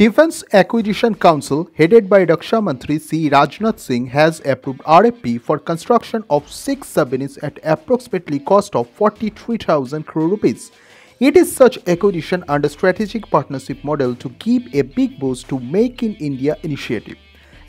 Defense Acquisition Council, headed by Raksha Mantri Shri Rajnath Singh, has approved RFP for construction of six submarines at approximately cost of 43,000 crore rupees. It is such acquisition under strategic partnership model to give a big boost to Make in India initiative.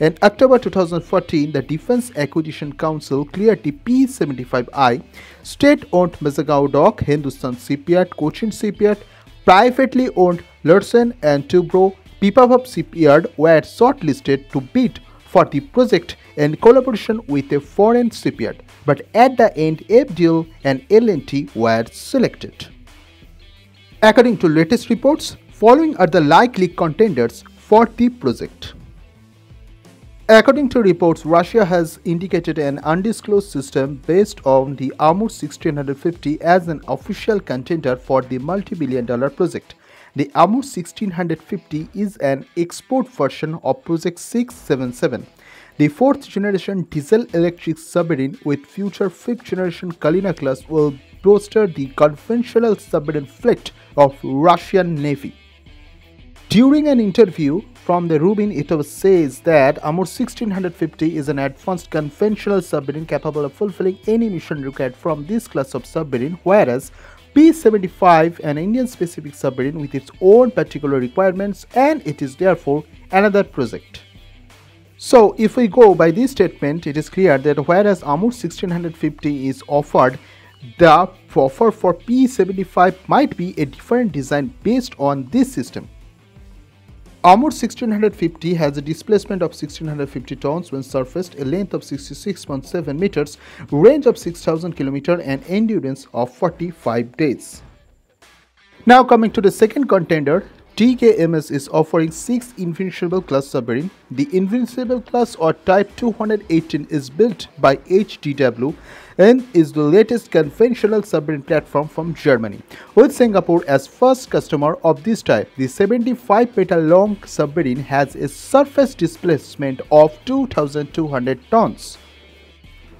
In October 2014, the Defense Acquisition Council cleared the P-75I, state-owned Mazagon Dock, Hindustan Shipyard, Cochin Shipyard, privately owned Larsen and Toubro Pipavav Shipyard were shortlisted to bid for the project in collaboration with a foreign shipyard, but at the end MDL and L&T were selected. According to latest reports, following are the likely contenders for the project. According to reports, Russia has indicated an undisclosed system based on the Amur 1650 as an official contender for the multi-billion dollar project. The Amur 1650 is an export version of Project 677, the fourth generation diesel electric submarine with future fifth generation Kalina class will bolster the conventional submarine fleet of Russian Navy. During an interview from the Rubin, it says that Amur 1650 is an advanced conventional submarine capable of fulfilling any mission required from this class of submarine, whereas P-75 an Indian specific submarine with its own particular requirements and it is therefore another project. So if we go by this statement, it is clear that whereas Amur 1650 is offered, the offer for P-75 might be a different design based on this system. Amur 1650 has a displacement of 1650 tons when surfaced, a length of 66.7 meters, range of 6000 km and endurance of 45 days. Now coming to the second contender, TKMS is offering 6 Invincible class submarine. The Invincible class or Type 218 is built by HDW and is the latest conventional submarine platform from Germany. With Singapore as first customer of this type, the 75 meter long submarine has a surface displacement of 2200 tons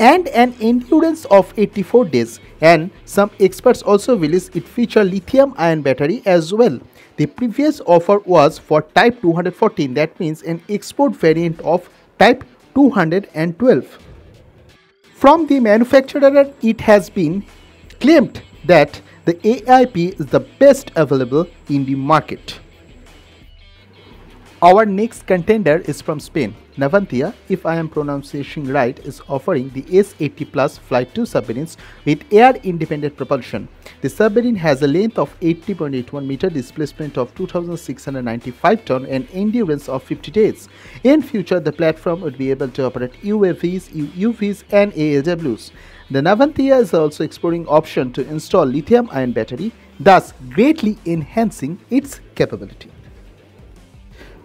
and an endurance of 84 days and some experts also believe it feature lithium ion battery as well. The previous offer was for Type 214 that means an export variant of Type 212. From the manufacturer it has been claimed that the AIP is the best available in the market. Our next contender is from Spain. Navantia, if I am pronouncing right, is offering the S-80 Plus Flight 2 submarines with air-independent propulsion. The submarine has a length of 80.81 meter, displacement of 2,695 ton and endurance of 50 days. In future, the platform would be able to operate UAVs, UVs and ALWs. The Navantia is also exploring option to install lithium-ion battery, thus greatly enhancing its capability.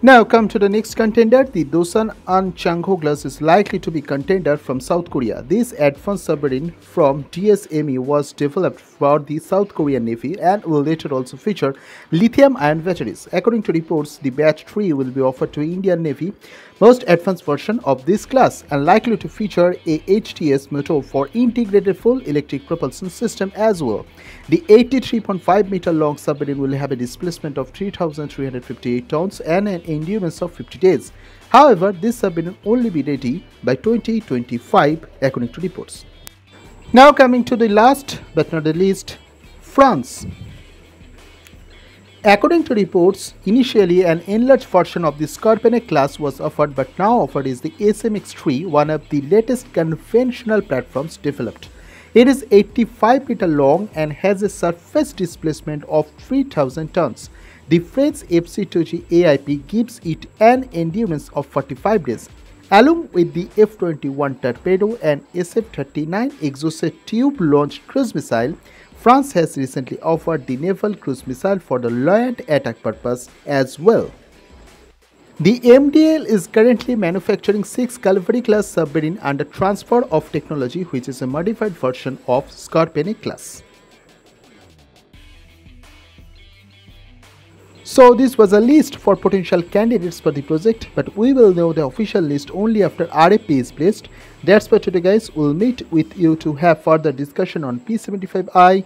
Now come to the next contender, the Dosan Ahn Changho class is likely to be contender from South Korea. This advanced submarine from DSME was developed for the South Korean Navy and will later also feature lithium-ion batteries. According to reports, the batch 3 will be offered to Indian Navy, most advanced version of this class and likely to feature a HTS motor for integrated full electric propulsion system as well. The 83.5 meter long submarine will have a displacement of 3,358 tons and an endurance of 50 days. However, this submarine will only be ready by 2025 according to reports. Now coming to the last but not the least, France. According to reports, initially an enlarged version of the Scorpionek class was offered but now offered is the SMX-3, one of the latest conventional platforms developed. It is 85 meter long and has a surface displacement of 3000 tons. The French FC2G AIP gives it an endurance of 45 days. Along with the F-21 Torpedo and SM-39 Exocet tube-launched cruise missile, France has recently offered the naval cruise missile for the land attack purpose as well. The MDL is currently manufacturing 6 Kalvari class submarine under transfer of technology which is a modified version of Scorpionek class. So this was a list for potential candidates for the project but we will know the official list only after RFP is placed. That's for today guys. We'll meet with you to have further discussion on P75I.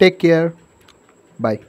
Take care. Bye.